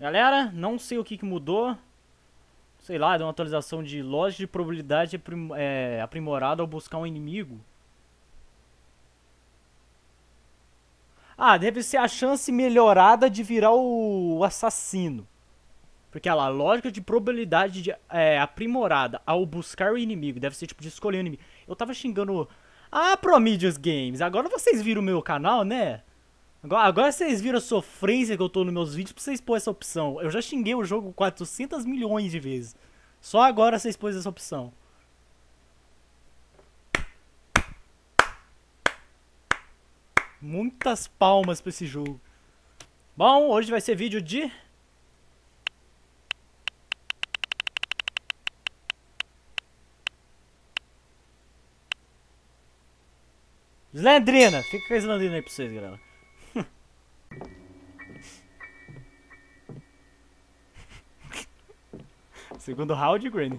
Galera, não sei o que, que mudou. Sei lá, deu uma atualização de lógica de probabilidade aprim é, aprimorada ao buscar um inimigo. Ah, deve ser a chance melhorada de virar o, assassino. Porque, olha lá, lógica de probabilidade de, é, aprimorada ao buscar o inimigo. Deve ser tipo de escolher o inimigo. Eu tava xingando... Ah, Promedius Games, agora vocês viram o meu canal, né? Agora, agora vocês viram a sofrência que eu tô nos meus vídeos pra vocês pôr essa opção. Eu já xinguei o jogo 400 milhões de vezes. Só agora vocês pôs essa opção. Muitas palmas pra esse jogo. Bom, hoje vai ser vídeo de... Slendrina! Fica com a Slendrina aí pra vocês, galera. Segundo round, Granny.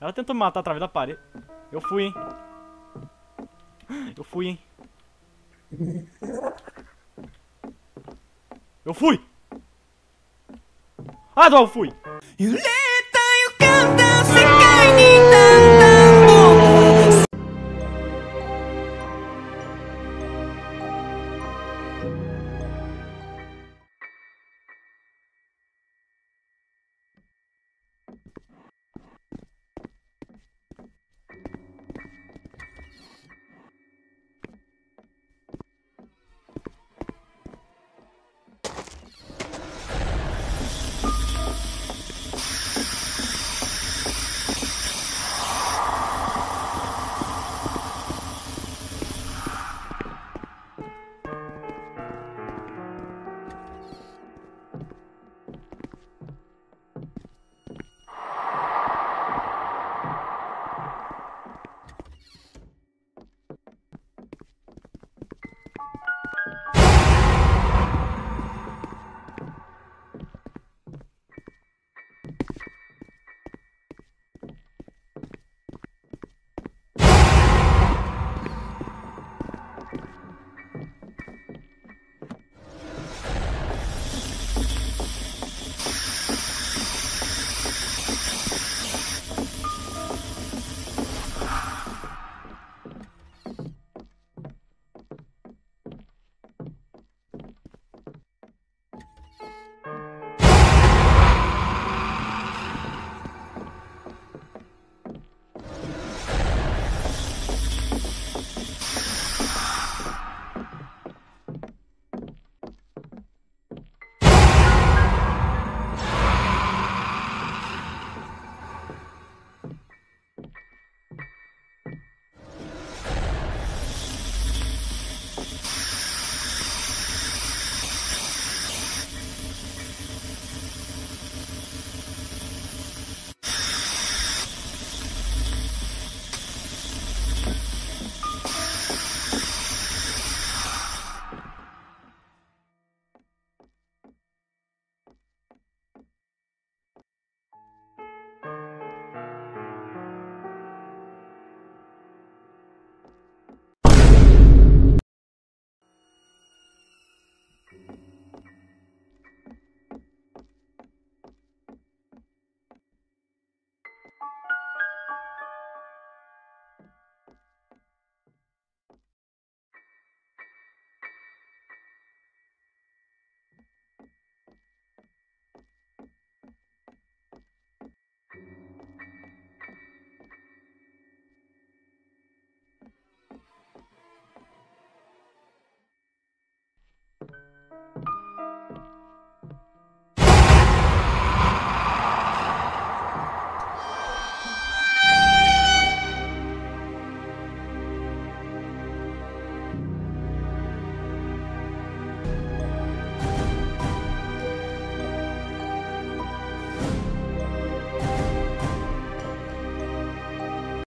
Ela tentou me matar através da parede. Eu fui, hein. Eu fui, hein. Eu fui! Ah, não, eu fui!